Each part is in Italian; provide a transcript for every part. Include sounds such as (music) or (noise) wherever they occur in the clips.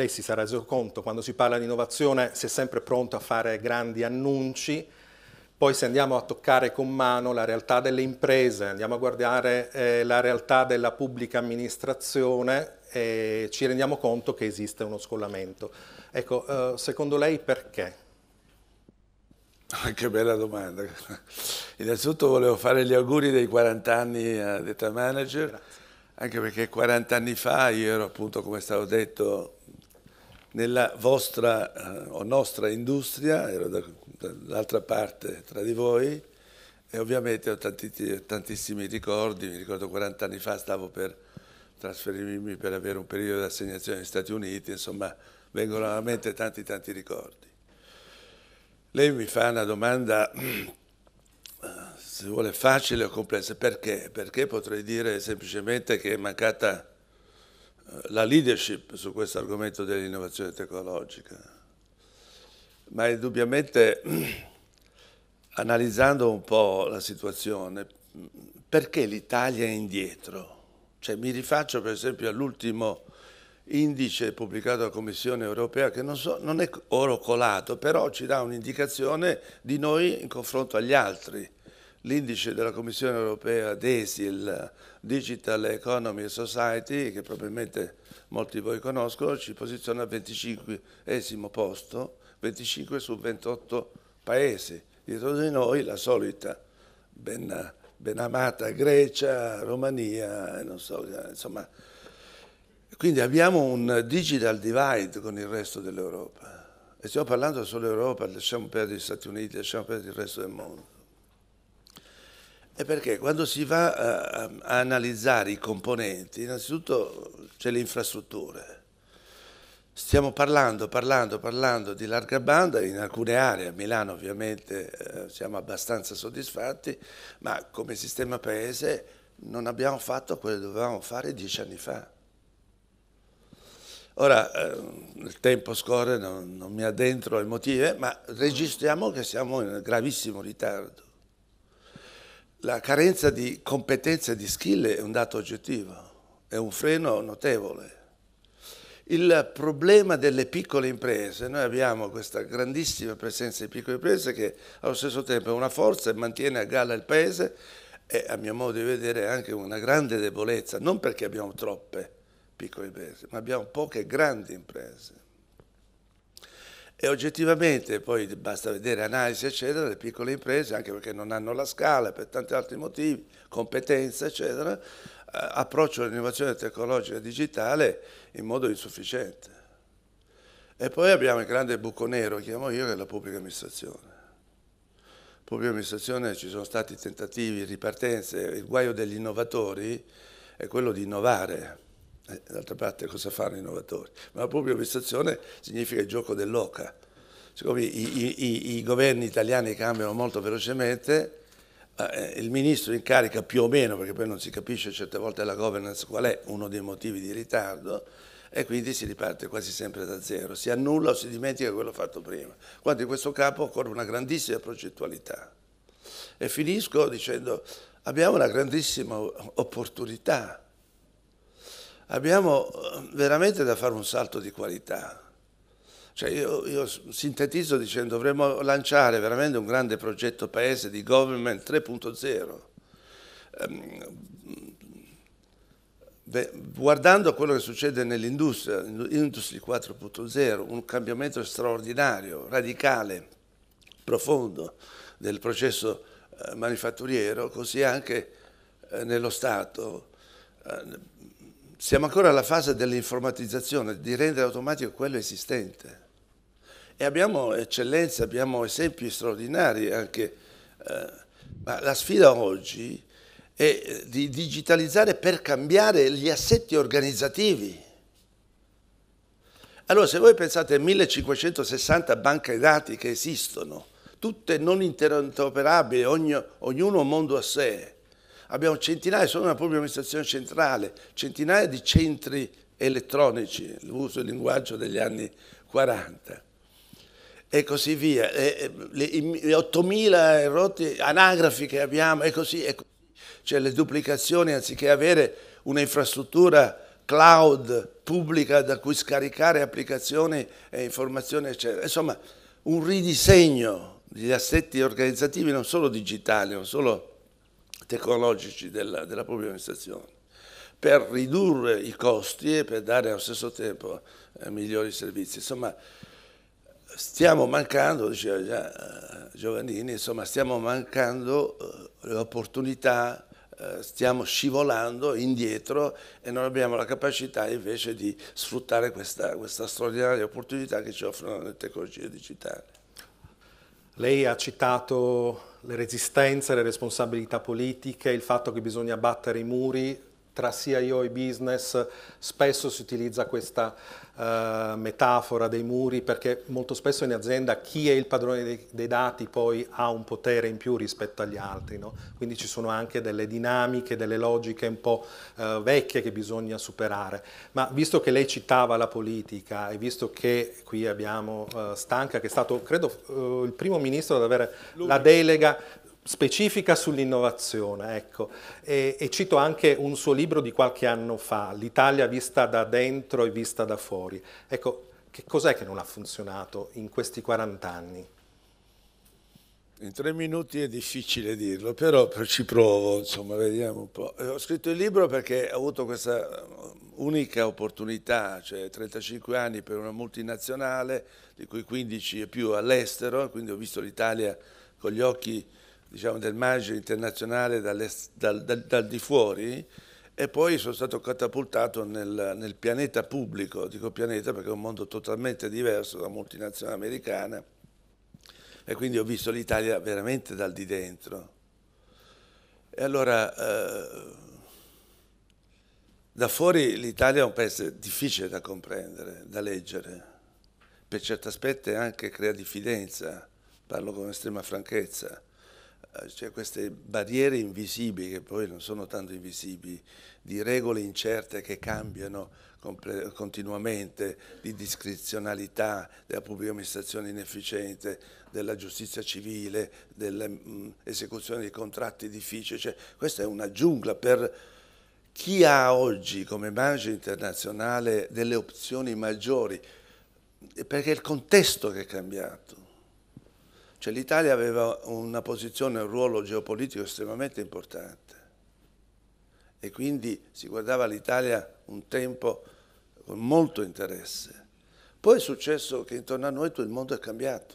lei si sarà reso conto, quando si parla di innovazione si è sempre pronto a fare grandi annunci, poi se andiamo a toccare con mano la realtà delle imprese, andiamo a guardare eh, la realtà della pubblica amministrazione, eh, ci rendiamo conto che esiste uno scollamento. Ecco, eh, secondo lei perché? Che bella domanda. Innanzitutto volevo fare gli auguri dei 40 anni a Data Manager, Grazie. anche perché 40 anni fa io ero appunto, come stavo detto, nella vostra eh, o nostra industria, ero dall'altra parte tra di voi e ovviamente ho tanti, tantissimi ricordi, mi ricordo 40 anni fa stavo per trasferirmi per avere un periodo di assegnazione negli Stati Uniti, insomma vengono alla mente tanti tanti ricordi. Lei mi fa una domanda, (clears throat) se vuole facile o complessa, perché? Perché potrei dire semplicemente che è mancata eh, la leadership su questo argomento dell'innovazione tecnologica. Ma indubbiamente, (clears throat) analizzando un po' la situazione, perché l'Italia è indietro? Cioè, mi rifaccio per esempio all'ultimo indice pubblicato dalla Commissione europea che non, so, non è oro colato, però ci dà un'indicazione di noi in confronto agli altri. L'indice della Commissione europea DESI, il Digital Economy Society, che probabilmente molti di voi conoscono, ci posiziona al 25 posto, 25 su 28 paesi. Dietro di noi la solita ben, ben amata Grecia, Romania, non so, insomma, quindi abbiamo un digital divide con il resto dell'Europa. E stiamo parlando solo dell'Europa, lasciamo perdere gli Stati Uniti, lasciamo perdere il resto del mondo. E perché quando si va a, a analizzare i componenti, innanzitutto c'è le infrastrutture. Stiamo parlando, parlando, parlando di larga banda, in alcune aree, a Milano ovviamente eh, siamo abbastanza soddisfatti, ma come sistema paese non abbiamo fatto quello che dovevamo fare dieci anni fa. Ora, eh, il tempo scorre, non, non mi addentro ai motivi, ma registriamo che siamo in gravissimo ritardo. La carenza di competenze e di skill è un dato oggettivo, è un freno notevole. Il problema delle piccole imprese, noi abbiamo questa grandissima presenza di piccole imprese che allo stesso tempo è una forza e mantiene a galla il paese e a mio modo di vedere anche una grande debolezza, non perché abbiamo troppe, piccole imprese, ma abbiamo poche grandi imprese. E oggettivamente, poi basta vedere analisi, eccetera, le piccole imprese, anche perché non hanno la scala, per tanti altri motivi, competenze, eccetera, eh, approcciano l'innovazione tecnologica digitale in modo insufficiente. E poi abbiamo il grande buco nero, chiamo io, che è la pubblica amministrazione. Pubblica amministrazione ci sono stati tentativi, ripartenze, il guaio degli innovatori è quello di innovare, eh, d'altra parte cosa fanno i innovatori? Ma la pubblica amministrazione significa il gioco dell'oca. Siccome i, i, i, governi italiani cambiano molto velocemente, eh, il ministro in carica più o meno, perché poi non si capisce certe volte la governance qual è uno dei motivi di ritardo, e quindi si riparte quasi sempre da zero, si annulla o si dimentica quello fatto prima, quando in questo caso occorre una grandissima progettualità. E finisco dicendo abbiamo una grandissima opportunità abbiamo eh, veramente da fare un salto di qualità. Cioè io, io, sintetizzo dicendo dovremmo lanciare veramente un grande progetto paese di government 3.0. Ehm, guardando quello che succede nell'industria, Industry 4.0, un cambiamento straordinario, radicale, profondo del processo eh, manifatturiero, così anche eh, nello Stato siamo ancora alla fase dell'informatizzazione, di rendere automatico quello esistente. E abbiamo eccellenze, abbiamo esempi straordinari anche, eh, ma la sfida oggi è eh, di digitalizzare per cambiare gli assetti organizzativi. Allora, se voi pensate a 1560 banche dati che esistono, tutte non interoperabili, ognuno un mondo a sé, abbiamo centinaia, solo nella pubblica amministrazione centrale, centinaia di centri elettronici, l'uso e il linguaggio degli anni 40 e così via, e, le, le 8.000 rotti anagrafi che abbiamo e così, e così, cioè le duplicazioni anziché avere un'infrastruttura cloud pubblica da cui scaricare applicazioni e informazioni, eccetera. Insomma, un ridisegno degli assetti organizzativi non solo digitali, non solo tecnologici della, della pubblica amministrazione per ridurre i costi e per dare allo stesso tempo eh, migliori servizi. Insomma, stiamo mancando, diceva già eh, Giovannini, insomma, stiamo mancando eh, le opportunità, eh, stiamo scivolando indietro e non abbiamo la capacità invece di sfruttare questa, questa straordinaria opportunità che ci offrono le tecnologie digitali. Lei ha citato le resistenze, le responsabilità politiche, il fatto che bisogna battere i muri, tra CIO e business spesso si utilizza questa uh, metafora dei muri perché molto spesso in azienda chi è il padrone dei, dei dati poi ha un potere in più rispetto agli altri, no? quindi ci sono anche delle dinamiche, delle logiche un po' uh, vecchie che bisogna superare. Ma visto che lei citava la politica e visto che qui abbiamo uh, Stanca che è stato credo il primo ministro ad avere Lui. la delega specifica sull'innovazione, ecco. e, e, cito anche un suo libro di qualche anno fa, L'Italia vista da dentro e vista da fuori. Ecco, che cos'è che non ha funzionato in questi 40 anni? In tre minuti è difficile dirlo, però ci provo, insomma, vediamo un po'. Ho scritto il libro perché ho avuto questa unica opportunità, cioè 35 anni per una multinazionale, di cui 15 e più all'estero, quindi ho visto l'Italia con gli occhi diciamo, del manager internazionale dal, dal, dal, di fuori e poi sono stato catapultato nel, nel, pianeta pubblico, dico pianeta perché è un mondo totalmente diverso da multinazionale americana e quindi ho visto l'Italia veramente dal di dentro. E allora eh, da fuori l'Italia è un paese difficile da comprendere, da leggere, per certi aspetti anche crea diffidenza, parlo con estrema franchezza eh, c'è queste barriere invisibili, che poi non sono tanto invisibili, di regole incerte che cambiano continuamente, di discrezionalità della pubblica amministrazione inefficiente, della giustizia civile, dell'esecuzione dei contratti difficili. Cioè, questa è una giungla per chi ha oggi come manager internazionale delle opzioni maggiori, perché è il contesto che è cambiato. Cioè l'Italia aveva una posizione, un ruolo geopolitico estremamente importante e quindi si guardava l'Italia un tempo con molto interesse. Poi è successo che intorno a noi tutto il mondo è cambiato.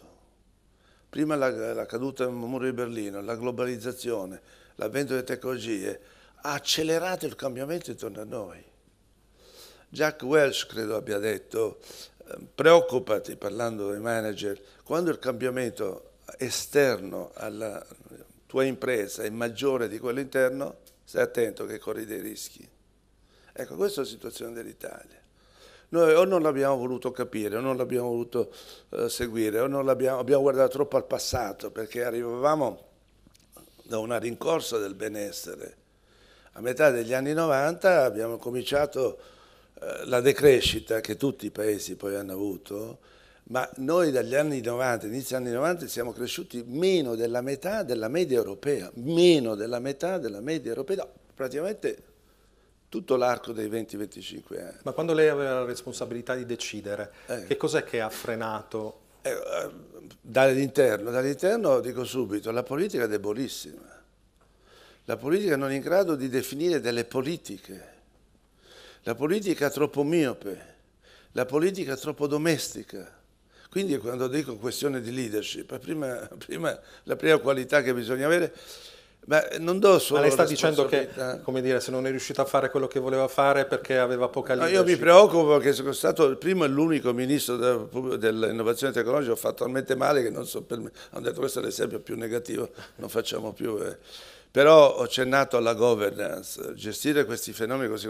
Prima la, la caduta del muro di Berlino, la globalizzazione, l'avvento delle tecnologie ha accelerato il cambiamento intorno a noi. Jack Welch credo abbia detto, eh, preoccupati parlando dei manager, quando il cambiamento esterno alla tua impresa è maggiore di quello interno, stai attento che corri dei rischi. Ecco, questa è la situazione dell'Italia. Noi o non l'abbiamo voluto capire, o non l'abbiamo voluto uh, seguire, o non abbiamo guardato troppo al passato, perché arrivavamo da una rincorsa del benessere. A metà degli anni 90 abbiamo cominciato uh, la decrescita che tutti i paesi poi hanno avuto, ma noi dagli anni 90, inizio anni 90, siamo cresciuti meno della metà della media europea, meno della metà della media europea, no, praticamente tutto l'arco dei 20-25 anni. Ma quando lei aveva la responsabilità di decidere, eh. che cos'è che ha frenato? Eh, eh, dall'interno, dall'interno dico subito, la politica è debolissima. La politica non è in grado di definire delle politiche. La politica è troppo miope, la politica è troppo domestica. Quindi quando dico questione di leadership, (laughs) prima, prima, la prima qualità che bisogna avere, ma non do solo Ma lei sta dicendo che, come dire, se non è riuscito a fare quello che voleva fare perché aveva poca leadership? No, io mi preoccupo perché sono stato il primo e l'unico ministro dell'innovazione tecnologica, ho fatto talmente male che non so per me, hanno detto questo è l'esempio più negativo, non facciamo più. Eh. Però ho accennato alla governance, gestire questi fenomeni così.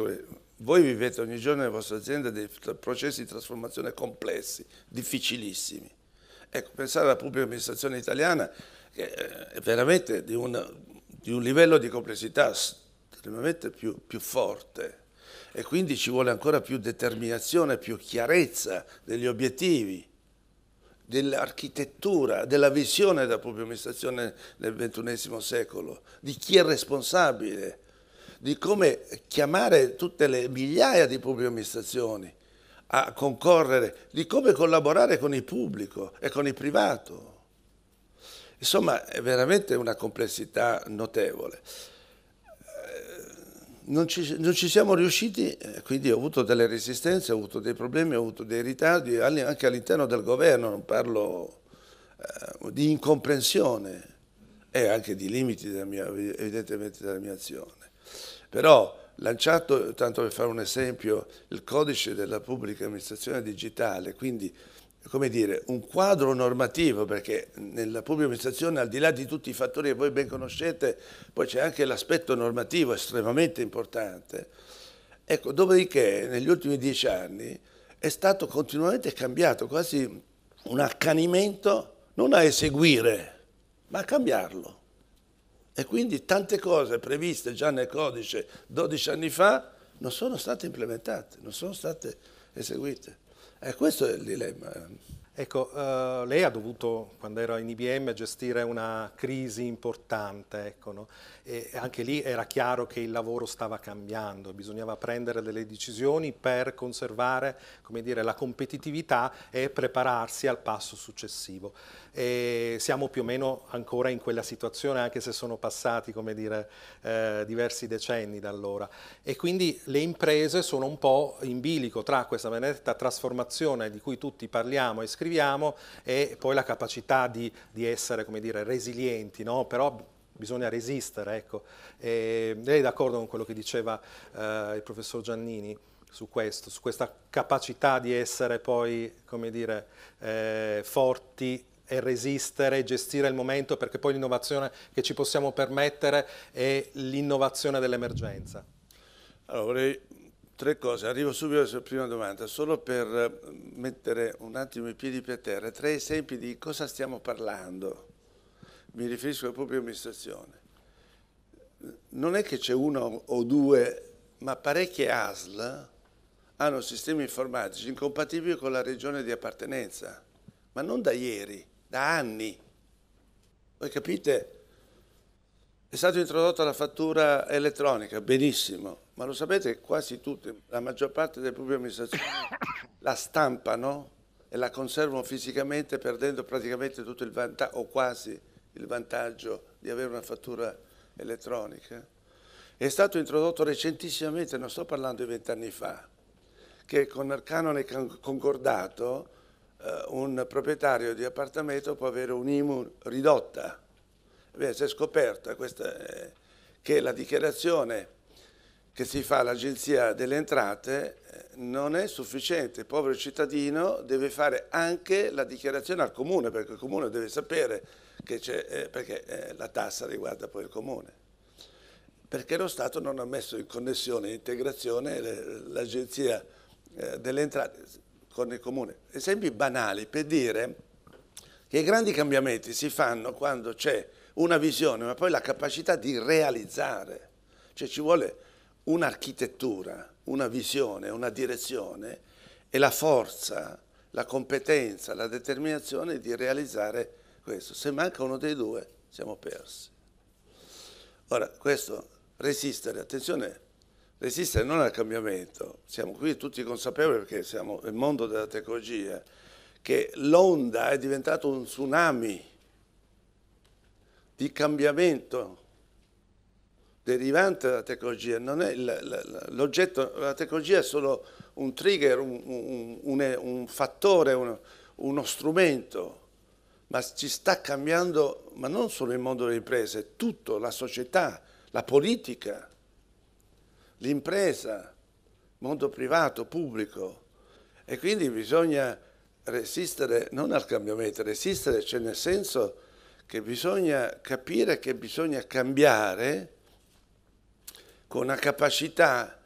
Voi vivete ogni giorno nelle vostre aziende dei processi di trasformazione complessi, difficilissimi. Ecco, pensare alla pubblica amministrazione italiana che è veramente di, una, di un livello di complessità estremamente più, più forte e quindi ci vuole ancora più determinazione, più chiarezza degli obiettivi dell'architettura, della visione della pubblica amministrazione nel XXI secolo, di chi è responsabile. Di come chiamare tutte le migliaia di pubbliche amministrazioni a concorrere, di come collaborare con il pubblico e con il privato. Insomma, è veramente una complessità notevole. Eh, non ci, non ci siamo riusciti, eh, quindi ho avuto delle resistenze, ho avuto dei problemi, ho avuto dei ritardi anche all'interno del governo, non parlo eh, di incomprensione e anche di limiti della mia, evidentemente della mia azione. Però lanciato, tanto per fare un esempio, il codice della pubblica amministrazione digitale, quindi come dire, un quadro normativo, perché nella pubblica amministrazione, al di là di tutti i fattori che voi ben conoscete, poi c'è anche l'aspetto normativo estremamente importante. Ecco, dopodiché, negli ultimi dieci anni, è stato continuamente cambiato, quasi un accanimento non a eseguire, ma a cambiarlo. E quindi tante cose previste già nel codice 12 anni fa non sono state implementate, non sono state eseguite. E questo è il dilemma. Ecco, uh, lei ha dovuto, quando era in IBM, gestire una crisi importante, ecco, no? e anche lì era chiaro che il lavoro stava cambiando, bisognava prendere delle decisioni per conservare dire, la competitività e prepararsi al passo successivo. E siamo più o meno ancora in quella situazione, anche se sono passati dire, eh, diversi decenni da allora. E quindi le imprese sono un po' in bilico tra questa benedetta trasformazione di cui tutti parliamo e scriviamo e poi la capacità di, di essere dire, resilienti, no? però bisogna resistere. Ecco. E lei è d'accordo con quello che diceva eh, il professor Giannini? su questo, su questa capacità di essere poi, come dire, eh, forti e resistere, gestire il momento, perché poi l'innovazione che ci possiamo permettere è l'innovazione dell'emergenza. Allora, vorrei tre cose, arrivo subito alla prima domanda, solo per eh, mettere un attimo i piedi per terra, tre esempi di cosa stiamo parlando. Mi riferisco alla pubblica amministrazione. Non è che c'è uno o due, ma parecchie ASL hanno sistemi informatici incompatibili con la regione di appartenenza, ma non da ieri da anni. Voi capite? È stata introdotta la fattura elettronica, benissimo, ma lo sapete che quasi tutte, la maggior parte delle pubbliche amministrazioni (coughs) la stampano e la conservano fisicamente perdendo praticamente tutto il vantaggio, o quasi il vantaggio di avere una fattura elettronica. È stato introdotto recentissimamente, non sto parlando di vent'anni fa, che con il canone concordato eh, un proprietario di appartamento può avere un'IMU ridotta. Beh, si è scoperta questa, eh, che la dichiarazione che si fa all'Agenzia delle Entrate eh, non è sufficiente. Il povero cittadino deve fare anche la dichiarazione al comune, perché il comune deve sapere che c'è, eh, perché eh, la tassa riguarda poi il comune. Perché lo Stato non ha messo in connessione e integrazione l'Agenzia eh, delle Entrate con il comune. Esempi banali per dire che i grandi cambiamenti si fanno quando c'è una visione, ma poi la capacità di realizzare. Cioè ci vuole un'architettura, una visione, una direzione e la forza, la competenza, la determinazione di realizzare questo. Se manca uno dei due siamo persi. Ora, questo resistere, attenzione, resistere non al cambiamento, siamo qui tutti consapevoli perché siamo nel mondo della tecnologia, che l'onda è diventata un tsunami di cambiamento derivante dalla tecnologia, l'oggetto, la tecnologia è solo un trigger, un, un, un, un fattore, uno strumento, ma ci sta cambiando, ma non solo il mondo delle imprese, tutto, la società, la politica, l'impresa, mondo privato, pubblico. E quindi bisogna resistere non al cambiamento, resistere c'è nel senso che bisogna capire che bisogna cambiare con una capacità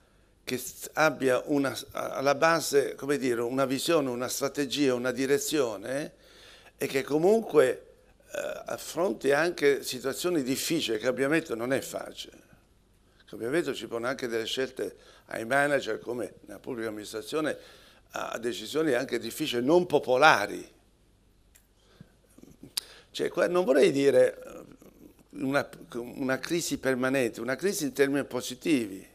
che abbia una, alla base come dire, una visione, una strategia, una direzione e che comunque eh, affronti anche situazioni difficili, il cambiamento non è facile. Cambiamento ci pone anche delle scelte ai manager come nella pubblica amministrazione a decisioni anche difficili, non popolari. Cioè, non vorrei dire una, una crisi permanente, una crisi in termini positivi.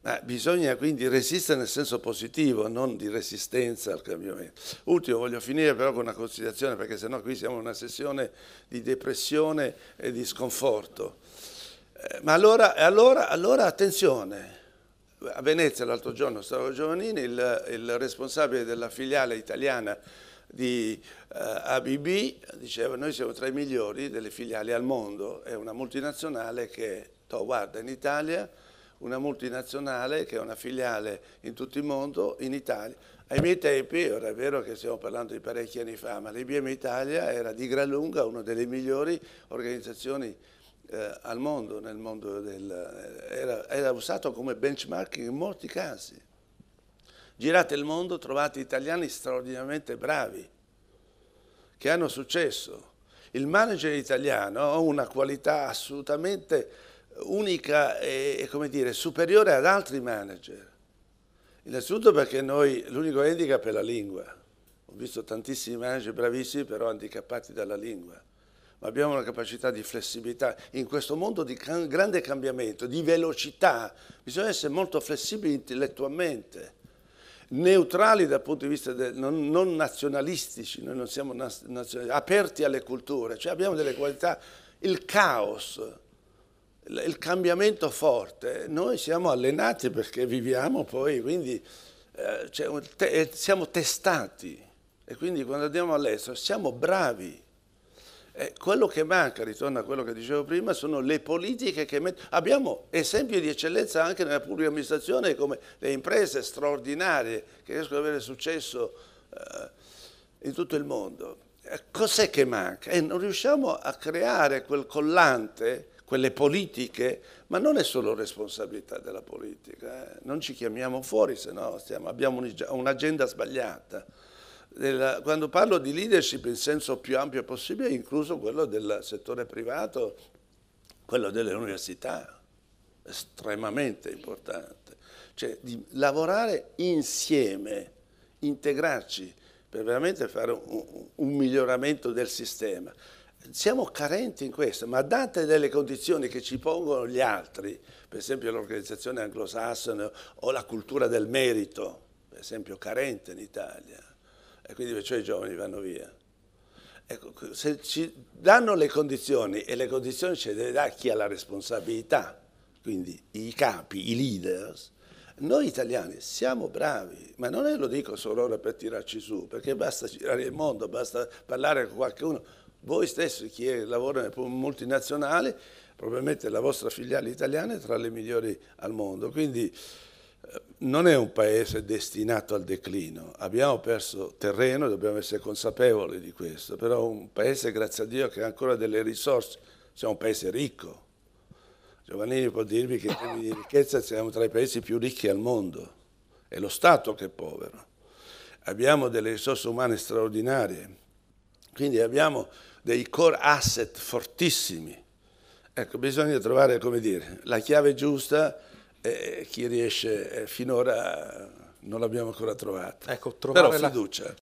Ma bisogna quindi resistere nel senso positivo, non di resistenza al cambiamento. Ultimo, voglio finire però con una considerazione, perché sennò qui siamo in una sessione di depressione e di sconforto. Eh, ma allora, allora, allora attenzione, a Venezia l'altro giorno stavo Giovannini, il, il responsabile della filiale italiana di eh, ABB diceva noi siamo tra i migliori delle filiali al mondo, è una multinazionale che, to, guarda, in Italia una multinazionale che è una filiale in tutto il mondo, in Italia. Ai miei tempi, ora è vero che stiamo parlando di parecchi anni fa, ma l'IBM Italia era di gran lunga una delle migliori organizzazioni eh, al mondo, mondo del, era, era usato come benchmarking in molti casi. Girate il mondo, trovate italiani straordinariamente bravi, che hanno successo. Il manager italiano ha una qualità assolutamente unica e, come dire, superiore ad altri manager. Innanzitutto perché noi, l'unico handicap è la lingua. Ho visto tantissimi manager bravissimi, però handicappati dalla lingua. Ma abbiamo una capacità di flessibilità. In questo mondo di grande cambiamento, di velocità, bisogna essere molto flessibili intellettualmente neutrali dal punto di vista del, non, non, nazionalistici, noi non siamo nazionalisti, aperti alle culture, cioè abbiamo delle qualità, il caos, il, cambiamento forte, noi siamo allenati perché viviamo poi, quindi eh, cioè, te, siamo testati. E quindi quando andiamo all'estero siamo bravi eh, quello che manca, ritorno a quello che dicevo prima, sono le politiche che mettono. Abbiamo esempi di eccellenza anche nella pubblica amministrazione come le imprese straordinarie che riescono ad avere successo eh, in tutto il mondo. Eh, Cos'è che manca? Eh, non riusciamo a creare quel collante, quelle politiche, ma non è solo responsabilità della politica, eh. non ci chiamiamo fuori se no abbiamo un'agenda sbagliata della, quando parlo di leadership in senso più ampio possibile, incluso quello del settore privato, quello delle università, estremamente importante. Cioè di lavorare insieme, integrarci per veramente fare un, un miglioramento del sistema. Siamo carenti in questo, ma date delle condizioni che ci pongono gli altri, per esempio l'organizzazione anglosassone o la cultura del merito, per esempio carente in Italia, e quindi perciò i giovani vanno via. Ecco, se ci danno le condizioni e le condizioni ce le dà chi ha la responsabilità, quindi i capi, i leaders, noi italiani siamo bravi, ma non lo dico solo ora per tirarci su, perché basta girare il mondo, basta parlare con qualcuno. Voi stessi, chi lavora nelle multinazionali, probabilmente la vostra filiale italiana è tra le migliori al mondo. Quindi non è un paese destinato al declino, abbiamo perso terreno, dobbiamo essere consapevoli di questo, però un paese, grazie a Dio, che ha ancora delle risorse, siamo un paese ricco. Giovannini può dirvi che in termini di ricchezza siamo tra i paesi più ricchi al mondo, è lo Stato che è povero. Abbiamo delle risorse umane straordinarie, quindi abbiamo dei core asset fortissimi. Ecco, bisogna trovare, come dire, la chiave giusta e chi riesce, eh, finora non l'abbiamo ancora trovata. Ecco, Però fiducia.